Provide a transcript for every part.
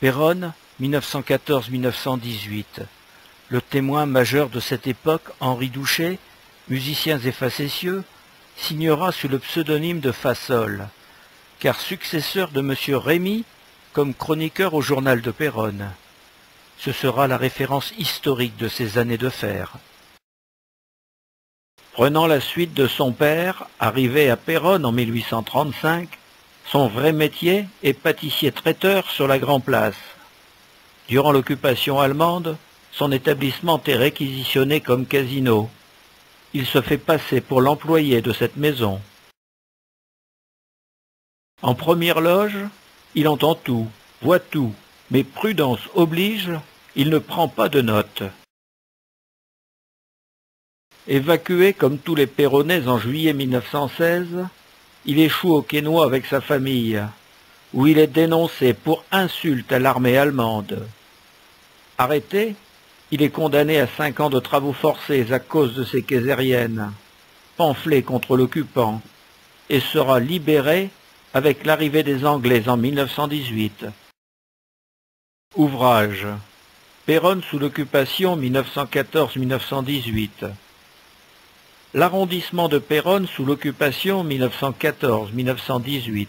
Péronne, 1914-1918. Le témoin majeur de cette époque, Henri Douchet, musicien et facétieux, signera sous le pseudonyme de Fassol, car successeur de M. Rémy comme chroniqueur au journal de Péronne. Ce sera la référence historique de ces années de fer. Prenant la suite de son père, arrivé à Péronne en 1835, son vrai métier est pâtissier-traiteur sur la Grand Place. Durant l'occupation allemande, son établissement est réquisitionné comme casino. Il se fait passer pour l'employé de cette maison. En première loge, il entend tout, voit tout, mais prudence oblige, il ne prend pas de notes. Évacué comme tous les Péronnais en juillet 1916, il échoue au Quesnoy avec sa famille, où il est dénoncé pour insulte à l'armée allemande. Arrêté, il est condamné à cinq ans de travaux forcés à cause de ses caisériennes, pamphlet contre l'occupant, et sera libéré avec l'arrivée des Anglais en 1918. Ouvrage Péronne sous l'occupation 1914-1918 L'arrondissement de Péronne sous l'occupation 1914-1918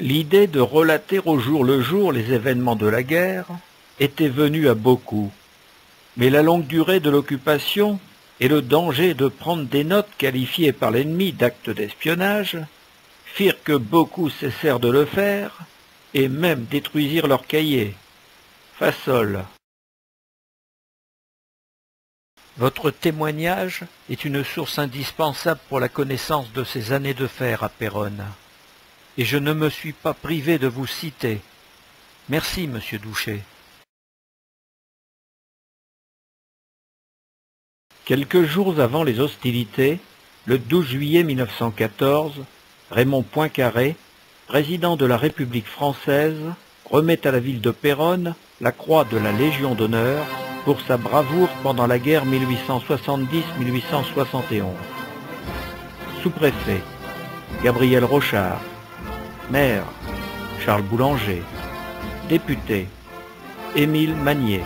L'idée de relater au jour le jour les événements de la guerre était venue à beaucoup, mais la longue durée de l'occupation et le danger de prendre des notes qualifiées par l'ennemi d'actes d'espionnage firent que beaucoup cessèrent de le faire et même détruisirent leurs cahiers. Fassol. Votre témoignage est une source indispensable pour la connaissance de ces années de fer à Péronne, et je ne me suis pas privé de vous citer. Merci, monsieur Douchet. Quelques jours avant les hostilités, le 12 juillet 1914, Raymond Poincaré, président de la République française, remet à la ville de Péronne la croix de la Légion d'honneur pour sa bravoure pendant la guerre 1870-1871. Sous-préfet, Gabriel Rochard. Maire, Charles Boulanger. Député, Émile Magnier.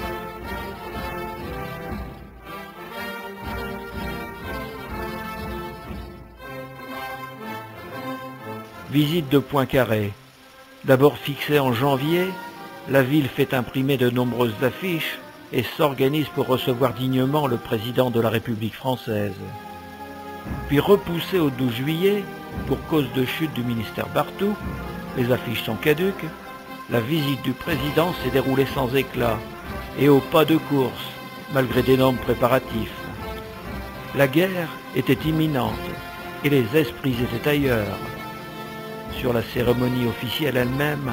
Visite de Poincaré. D'abord fixée en janvier, la ville fait imprimer de nombreuses affiches et s'organise pour recevoir dignement le président de la République française. Puis repoussée au 12 juillet, pour cause de chute du ministère Bartou, les affiches sont caduques, la visite du président s'est déroulée sans éclat et au pas de course, malgré d'énormes préparatifs. La guerre était imminente et les esprits étaient ailleurs. Sur la cérémonie officielle elle-même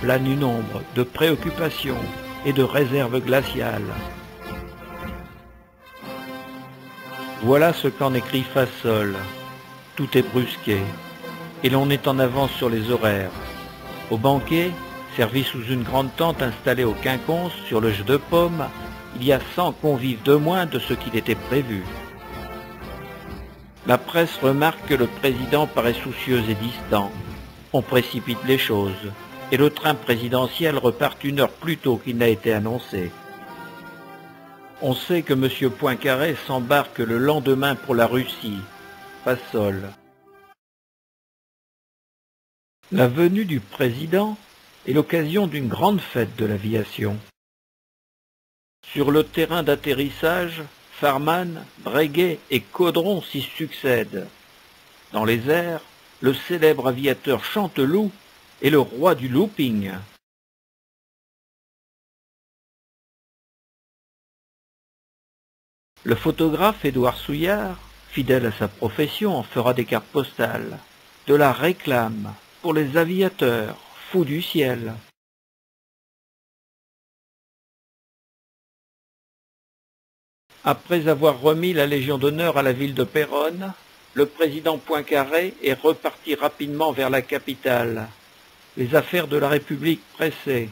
plane une ombre de préoccupation et de réserve glaciale. Voilà ce qu'en écrit Fassol. Tout est brusqué, et l'on est en avance sur les horaires. Au banquet, servi sous une grande tente installée au quinconce sur le jeu de pommes, il y a cent convives de moins de ce qu'il était prévu. La presse remarque que le président paraît soucieux et distant on précipite les choses, et le train présidentiel repart une heure plus tôt qu'il n'a été annoncé. On sait que M. Poincaré s'embarque le lendemain pour la Russie, pas seul. La venue du président est l'occasion d'une grande fête de l'aviation. Sur le terrain d'atterrissage, Farman, Breguet et Caudron s'y succèdent. Dans les airs, le célèbre aviateur Chanteloup est le roi du looping. Le photographe Édouard Souillard, fidèle à sa profession, en fera des cartes postales, de la réclame pour les aviateurs, fous du ciel. Après avoir remis la Légion d'honneur à la ville de Péronne, le président Poincaré est reparti rapidement vers la capitale. Les affaires de la République pressaient.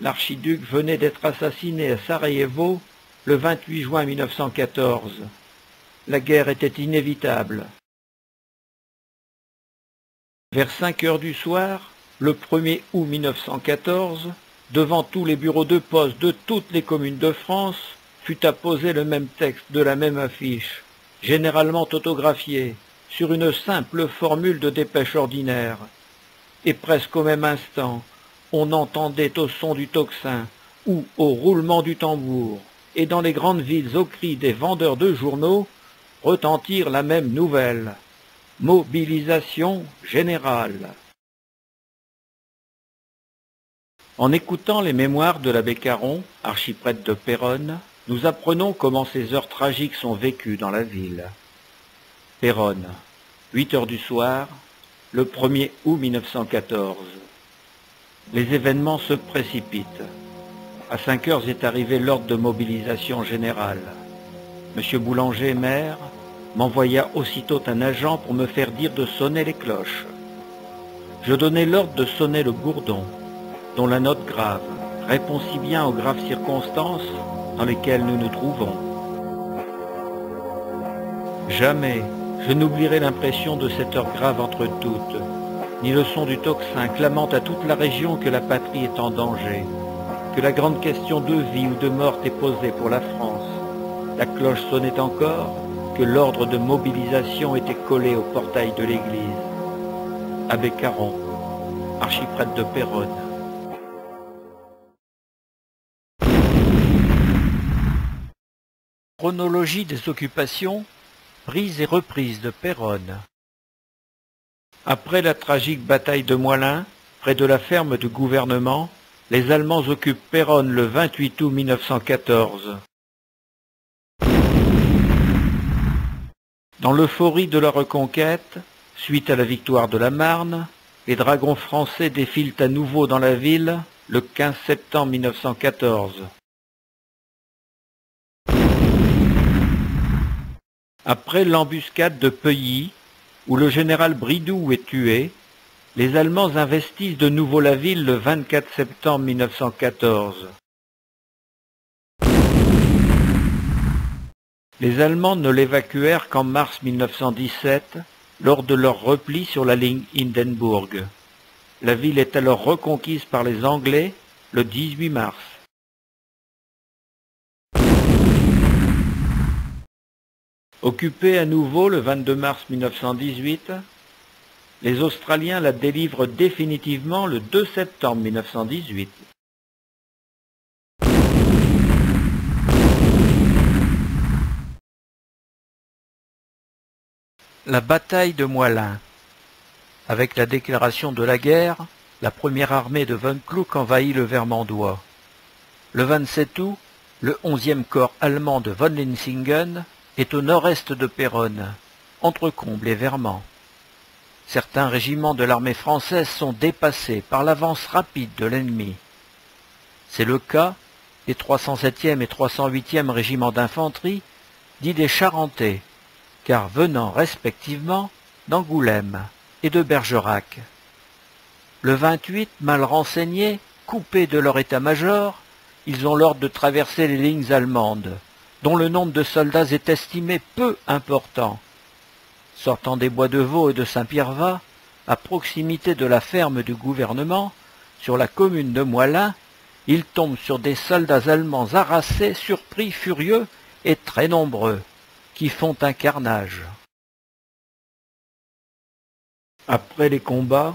L'archiduc venait d'être assassiné à Sarajevo le 28 juin 1914. La guerre était inévitable. Vers cinq heures du soir, le 1er août 1914, devant tous les bureaux de poste de toutes les communes de France, fut apposé le même texte de la même affiche, généralement autographié, sur une simple formule de dépêche ordinaire. Et presque au même instant, on entendait au son du tocsin ou au roulement du tambour, et dans les grandes villes au cri des vendeurs de journaux, retentir la même nouvelle. Mobilisation générale. En écoutant les mémoires de l'abbé Caron, archiprêtre de Péronne, nous apprenons comment ces heures tragiques sont vécues dans la ville. Péronne, 8 heures du soir, le 1er août 1914. Les événements se précipitent. À 5 heures est arrivé l'ordre de mobilisation générale. Monsieur Boulanger, maire, m'envoya aussitôt un agent pour me faire dire de sonner les cloches. Je donnai l'ordre de sonner le bourdon, dont la note grave répond si bien aux graves circonstances dans lesquelles nous nous trouvons. Jamais je n'oublierai l'impression de cette heure grave entre toutes, ni le son du tocsin clamant à toute la région que la patrie est en danger, que la grande question de vie ou de mort est posée pour la France. La cloche sonnait encore, que l'ordre de mobilisation était collé au portail de l'église. Abbé Caron, archiprêtre de Péronne. Chronologie des occupations, prise et reprise de Péronne. Après la tragique bataille de Moilin, près de la ferme du gouvernement, les Allemands occupent Péronne le 28 août 1914. Dans l'euphorie de la reconquête, suite à la victoire de la Marne, les dragons français défilent à nouveau dans la ville le 15 septembre 1914. Après l'embuscade de Peuilly, où le général Bridoux est tué, les Allemands investissent de nouveau la ville le 24 septembre 1914. Les Allemands ne l'évacuèrent qu'en mars 1917, lors de leur repli sur la ligne Hindenburg. La ville est alors reconquise par les Anglais le 18 mars. Occupée à nouveau le 22 mars 1918, les Australiens la délivrent définitivement le 2 septembre 1918. La bataille de Moilin. Avec la déclaration de la guerre, la première armée de Von Kluck envahit le Vermandois. Le 27 août, le 11e corps allemand de von Linsingen est au nord-est de Péronne, entre Comble et Vermand. Certains régiments de l'armée française sont dépassés par l'avance rapide de l'ennemi. C'est le cas des 307e et 308e régiments d'infanterie, dits des Charentais, car venant respectivement d'Angoulême et de Bergerac. Le 28, mal renseignés, coupés de leur état-major, ils ont l'ordre de traverser les lignes allemandes, dont le nombre de soldats est estimé peu important. Sortant des bois de Vaux et de Saint-Pierre-Va, à proximité de la ferme du gouvernement, sur la commune de Moilin, ils tombent sur des soldats allemands harassés, surpris, furieux et très nombreux qui font un carnage. Après les combats,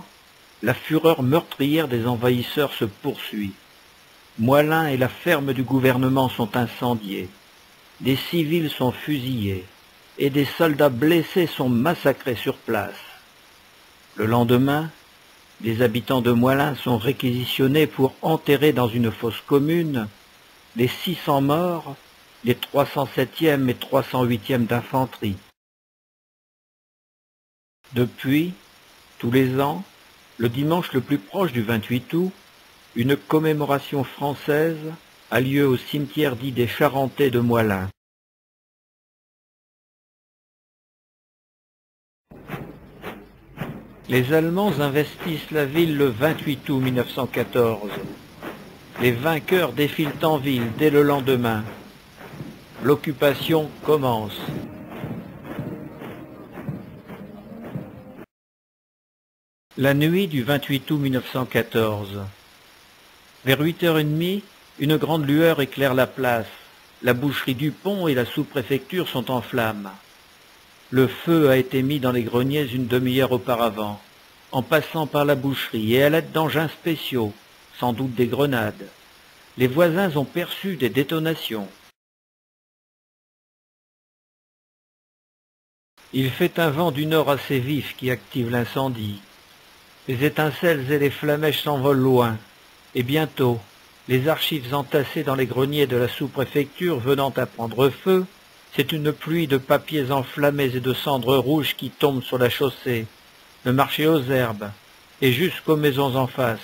la fureur meurtrière des envahisseurs se poursuit. Moilin et la ferme du gouvernement sont incendiés. Des civils sont fusillés et des soldats blessés sont massacrés sur place. Le lendemain, les habitants de Moilin sont réquisitionnés pour enterrer dans une fosse commune les 600 morts les 307e et 308e d'infanterie. Depuis, tous les ans, le dimanche le plus proche du 28 août, une commémoration française a lieu au cimetière dit des Charentais de Moilin. Les Allemands investissent la ville le 28 août 1914. Les vainqueurs défilent en ville dès le lendemain l'occupation commence. La nuit du 28 août 1914. Vers 8h30, une grande lueur éclaire la place. La boucherie du pont et la sous-préfecture sont en flammes. Le feu a été mis dans les greniers une demi-heure auparavant, en passant par la boucherie et à l'aide d'engins spéciaux, sans doute des grenades. Les voisins ont perçu des détonations. Il fait un vent du nord assez vif qui active l'incendie. Les étincelles et les flamèches s'envolent loin, et bientôt, les archives entassées dans les greniers de la sous-préfecture venant à prendre feu, c'est une pluie de papiers enflammés et de cendres rouges qui tombent sur la chaussée, le marché aux herbes, et jusqu'aux maisons en face.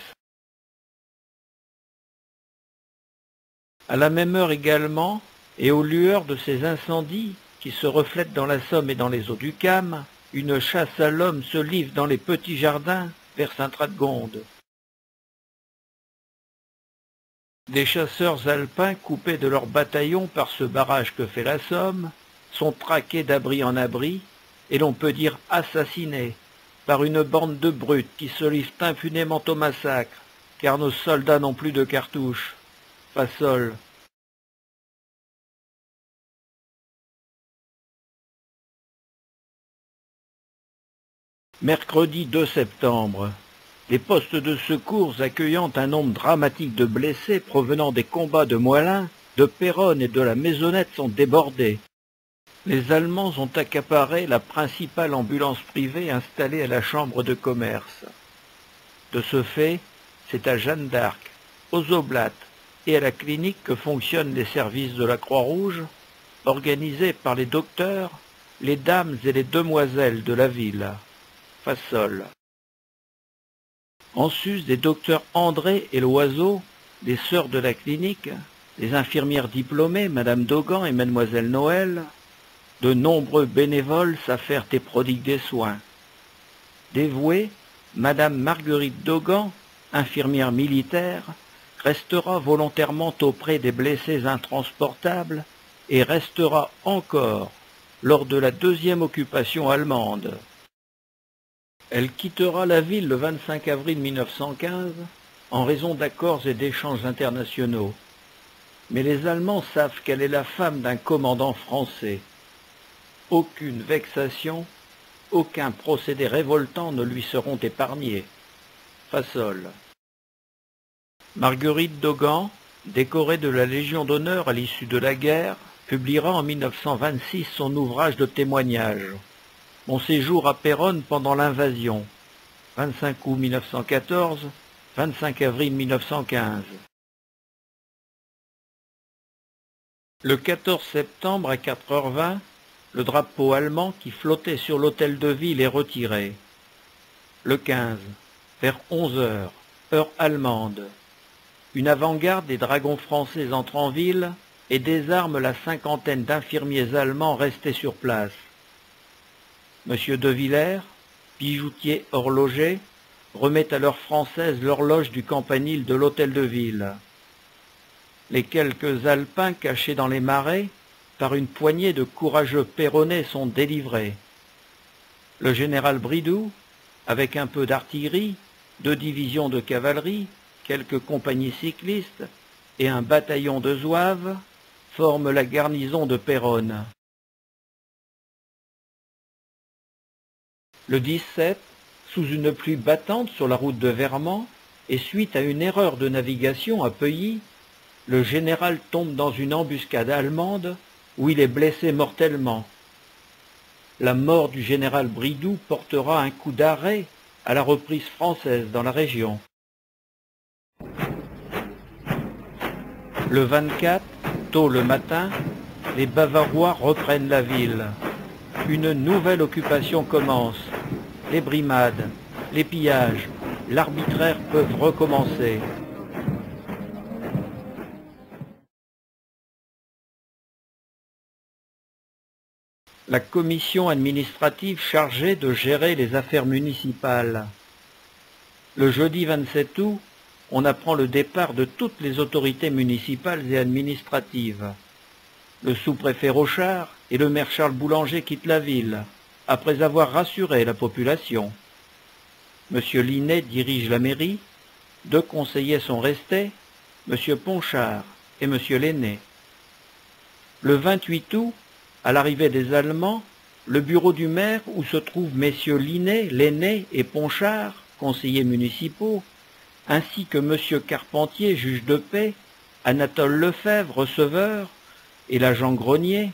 À la même heure également, et aux lueurs de ces incendies qui se reflètent dans la Somme et dans les eaux du Cam, une chasse à l'homme se livre dans les petits jardins vers Saint-Radegonde. Des chasseurs alpins coupés de leur bataillon par ce barrage que fait la Somme sont traqués d'abri en abri et l'on peut dire assassinés par une bande de brutes qui se livrent impunément au massacre, car nos soldats n'ont plus de cartouches. Fassol. Mercredi 2 septembre. Les postes de secours accueillant un nombre dramatique de blessés provenant des combats de Moilin, de Péronne et de la Maisonnette sont débordés. Les Allemands ont accaparé la principale ambulance privée installée à la Chambre de commerce. De ce fait, c'est à Jeanne d'Arc, aux Oblates et à la clinique que fonctionnent les services de la Croix-Rouge, organisés par les docteurs, les dames et les demoiselles de la ville. En sus des docteurs André et Loiseau, les sœurs de la clinique, les infirmières diplômées, Madame Dogan et Mademoiselle Noël, de nombreux bénévoles s'affairent et prodiguent des soins. Dévouée, Madame Marguerite Dogan, infirmière militaire, restera volontairement auprès des blessés intransportables et restera encore lors de la deuxième occupation allemande. Elle quittera la ville le 25 avril 1915 en raison d'accords et d'échanges internationaux. Mais les Allemands savent qu'elle est la femme d'un commandant français. Aucune vexation, aucun procédé révoltant ne lui seront épargnés. Fassol. Marguerite Dogan, décorée de la Légion d'honneur à l'issue de la guerre, publiera en 1926 son ouvrage de témoignage. Mon séjour à Péronne pendant l'invasion, 25 août 1914, 25 avril 1915. Le 14 septembre à 4h20, le drapeau allemand qui flottait sur l'hôtel de ville est retiré. Le 15, vers 11 heures, heure allemande, une avant-garde des dragons français entre en ville et désarme la cinquantaine d'infirmiers allemands restés sur place. M. de Villers, bijoutier horloger, remet à l'heure française l'horloge du campanile de l'hôtel de ville. Les quelques alpins cachés dans les marais, par une poignée de courageux péronnais, sont délivrés. Le général Bridoux, avec un peu d'artillerie, deux divisions de cavalerie, quelques compagnies cyclistes et un bataillon de zouaves, forment la garnison de Péronne. Le 17, sous une pluie battante sur la route de Vermand, et suite à une erreur de navigation à Peuilly, le général tombe dans une embuscade allemande où il est blessé mortellement. La mort du général Bridoux portera un coup d'arrêt à la reprise française dans la région. Le 24, tôt le matin, les Bavarois reprennent la ville. Une nouvelle occupation commence les brimades, les pillages, l'arbitraire peuvent recommencer. La commission administrative chargée de gérer les affaires municipales. Le jeudi 27 août, on apprend le départ de toutes les autorités municipales et administratives. Le sous-préfet Rochard et le maire Charles Boulanger quittent la ville après avoir rassuré la population. M. Linet dirige la mairie, deux conseillers sont restés, M. Ponchard et M. Lenné. Le 28 août, à l'arrivée des Allemands, le bureau du maire, où se trouvent messieurs Linet, Lenné et Ponchard, conseillers municipaux, ainsi que M. Carpentier, juge de paix, Anatole Lefebvre, receveur, et l'agent Grenier,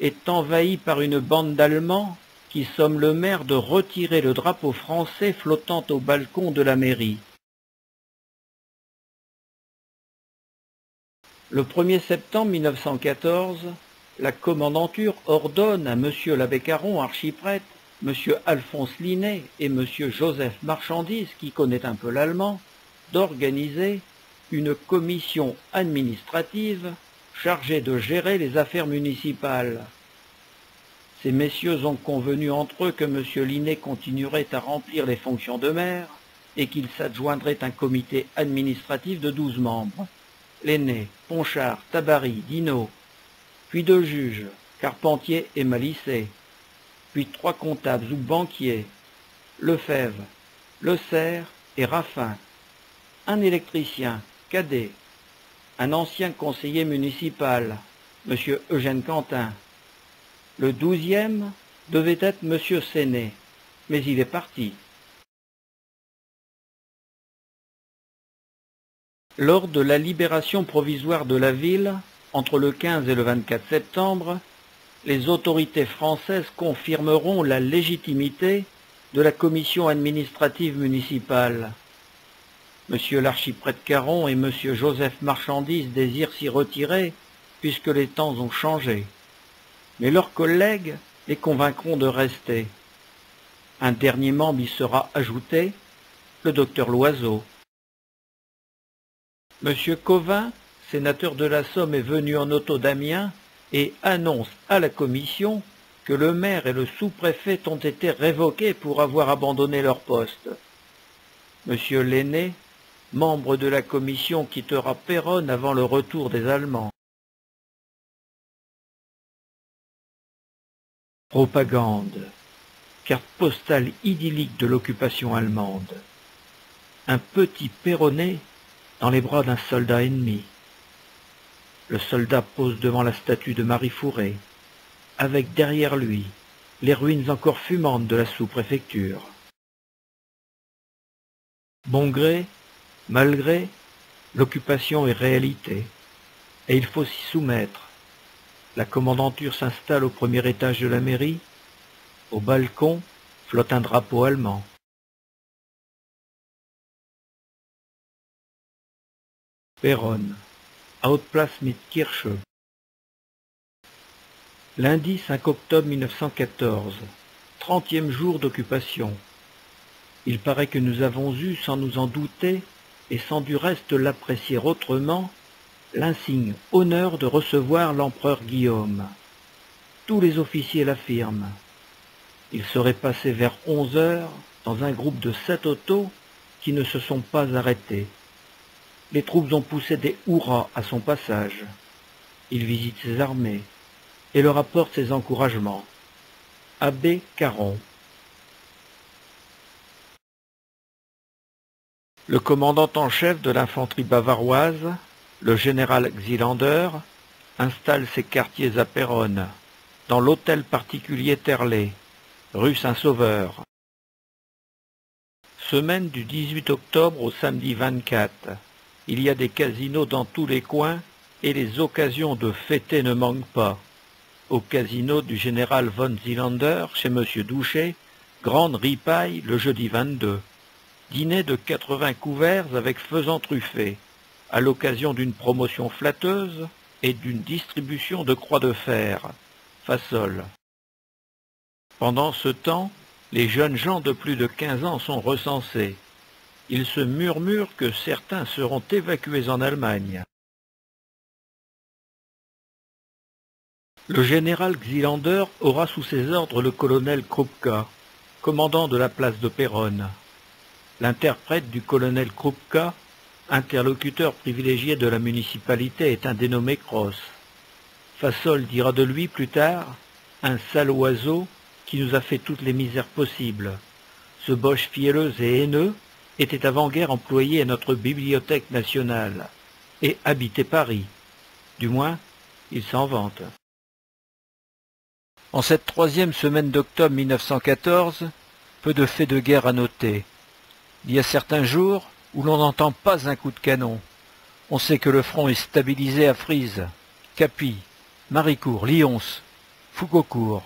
est envahi par une bande d'Allemands qui somment le maire de retirer le drapeau français flottant au balcon de la mairie. Le 1er septembre 1914, la commandanture ordonne à M. l'abbé Caron, archiprêtre, M. Alphonse Linet et M. Joseph Marchandise, qui connaît un peu l'allemand, d'organiser une commission administrative chargée de gérer les affaires municipales. Ces messieurs ont convenu entre eux que M. Linet continuerait à remplir les fonctions de maire et qu'il s'adjoindrait un comité administratif de douze membres. L'aîné, Ponchard, Tabary, Dino, puis deux juges, Carpentier et Malissé, puis trois comptables ou banquiers, Lefebvre, Le Serre et Raffin, un électricien, Cadet, un ancien conseiller municipal, M. Eugène Quentin. Le douzième devait être M. Séné, mais il est parti. Lors de la libération provisoire de la ville, entre le 15 et le 24 septembre, les autorités françaises confirmeront la légitimité de la commission administrative municipale. Monsieur l'archiprêtre Caron et Monsieur Joseph Marchandise désirent s'y retirer puisque les temps ont changé. Mais leurs collègues les convaincront de rester. Un dernier membre y sera ajouté, le docteur Loiseau. Monsieur Covin, sénateur de la Somme, est venu en auto d'Amiens et annonce à la commission que le maire et le sous-préfet ont été révoqués pour avoir abandonné leur poste. Monsieur Lenné, membre de la commission, quittera Péronne avant le retour des Allemands. Propagande. Carte postale idyllique de l'occupation allemande. Un petit Péronnet dans les bras d'un soldat ennemi. Le soldat pose devant la statue de Marie Fourré, avec derrière lui les ruines encore fumantes de la sous-préfecture. Bon gré, malgré, l'occupation est réalité, et il faut s'y soumettre. La commandanture s'installe au premier étage de la mairie. Au balcon flotte un drapeau allemand. Péronne, Haute-Place mit Kirche. Lundi 5 octobre 1914, trentième jour d'occupation. Il paraît que nous avons eu, sans nous en douter, et sans du reste l'apprécier autrement, l'insigne honneur de recevoir l'empereur Guillaume. Tous les officiers l'affirment. Il serait passé vers onze heures dans un groupe de sept autos qui ne se sont pas arrêtés. Les troupes ont poussé des hurrahs à son passage. Il visite ses armées et leur apporte ses encouragements. Abbé Caron. Le commandant en chef de l'infanterie bavaroise, le général Xilander, installe ses quartiers à Péronne, dans l'hôtel particulier Terlé, rue Saint-Sauveur. Semaine du 18 octobre au samedi 24. Il y a des casinos dans tous les coins et les occasions de fêter ne manquent pas. Au casino du général von Zielander, chez M. Douchet, grande ripaille le jeudi 22. Dîner de 80 couverts avec faisant truffé, à l'occasion d'une promotion flatteuse et d'une distribution de croix de fer, fasole. Pendant ce temps, les jeunes gens de plus de 15 ans sont recensés il se murmure que certains seront évacués en Allemagne. Le général Xilander aura sous ses ordres le colonel Krupka, commandant de la place de Péronne. L'interprète du colonel Krupka, interlocuteur privilégié de la municipalité, est un dénommé Cross. Fassol dira de lui plus tard un sale oiseau qui nous a fait toutes les misères possibles, Ce Boche fielleux et haineux était avant-guerre employé à notre bibliothèque nationale et habitait Paris. Du moins, il s'en vante. En cette troisième semaine d'octobre 1914, peu de faits de guerre à noter. Il y a certains jours où l'on n'entend pas un coup de canon. On sait que le front est stabilisé à Frise, Capi, Maricourt, Lyons, Foucaulcourt.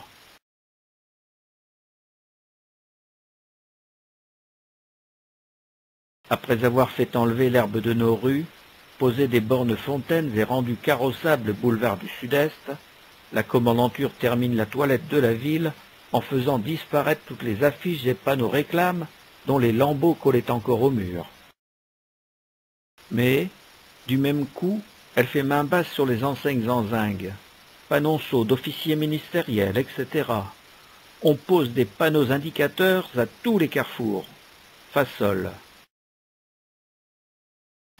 Après avoir fait enlever l'herbe de nos rues, posé des bornes fontaines et rendu carrossable le boulevard du Sud-Est, la commandanture termine la toilette de la ville en faisant disparaître toutes les affiches et panneaux réclames dont les lambeaux collaient encore au mur. Mais, du même coup, elle fait main basse sur les enseignes en zinc, panonceaux d'officiers ministériels, etc. On pose des panneaux indicateurs à tous les carrefours. Fassol.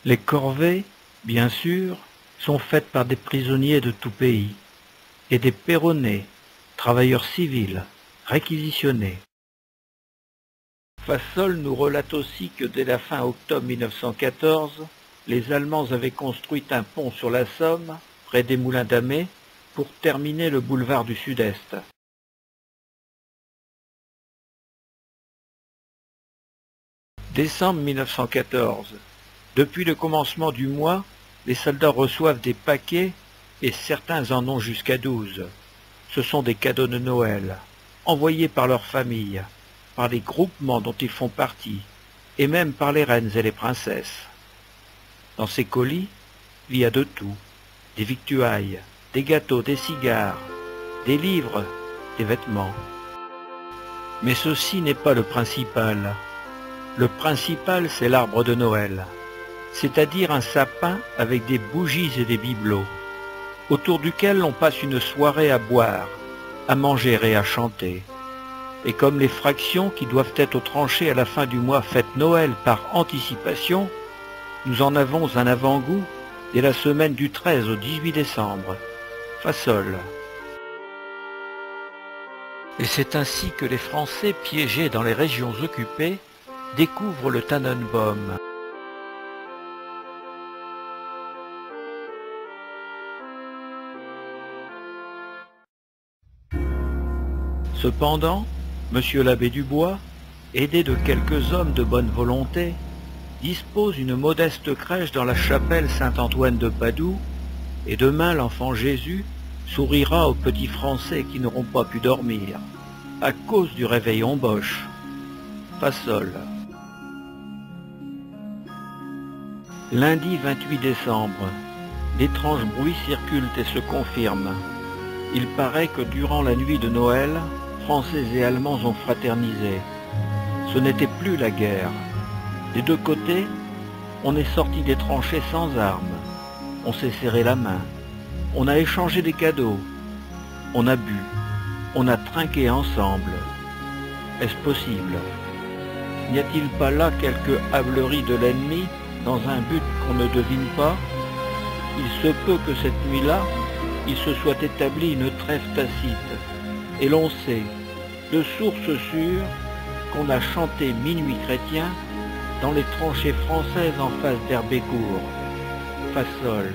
Les corvées, bien sûr, sont faites par des prisonniers de tout pays, et des perronnés, travailleurs civils, réquisitionnés. Fassol nous relate aussi que dès la fin octobre 1914, les Allemands avaient construit un pont sur la Somme, près des Moulins d'Amé, pour terminer le boulevard du Sud-Est. Décembre 1914. Depuis le commencement du mois, les soldats reçoivent des paquets et certains en ont jusqu'à douze. Ce sont des cadeaux de Noël, envoyés par leurs familles, par les groupements dont ils font partie, et même par les reines et les princesses. Dans ces colis, il y a de tout, des victuailles, des gâteaux, des cigares, des livres, des vêtements. Mais ceci n'est pas le principal. Le principal, c'est l'arbre de Noël c'est-à-dire un sapin avec des bougies et des bibelots, autour duquel on passe une soirée à boire, à manger et à chanter. Et comme les fractions qui doivent être tranchées à la fin du mois fêtent Noël par anticipation, nous en avons un avant-goût dès la semaine du 13 au 18 décembre. Fassol. Et c'est ainsi que les Français piégés dans les régions occupées découvrent le Tannenbaum. Cependant, M. l'abbé Dubois, aidé de quelques hommes de bonne volonté, dispose une modeste crèche dans la chapelle Saint-Antoine de Padoue, et demain l'enfant Jésus sourira aux petits Français qui n'auront pas pu dormir, à cause du réveillon Boche. Passol. Lundi 28 décembre, d'étranges bruits circulent et se confirment. Il paraît que durant la nuit de Noël, Français et Allemands ont fraternisé. Ce n'était plus la guerre. Des deux côtés, on est sorti des tranchées sans armes. On s'est serré la main. On a échangé des cadeaux. On a bu. On a trinqué ensemble. Est-ce possible? N'y a-t-il pas là quelque hablerie de l'ennemi dans un but qu'on ne devine pas? Il se peut que cette nuit-là, il se soit établi une trêve tacite. Et l'on sait, de sources sûres qu'on a chanté Minuit chrétien dans les tranchées françaises en face d'Herbécourt. Fassol.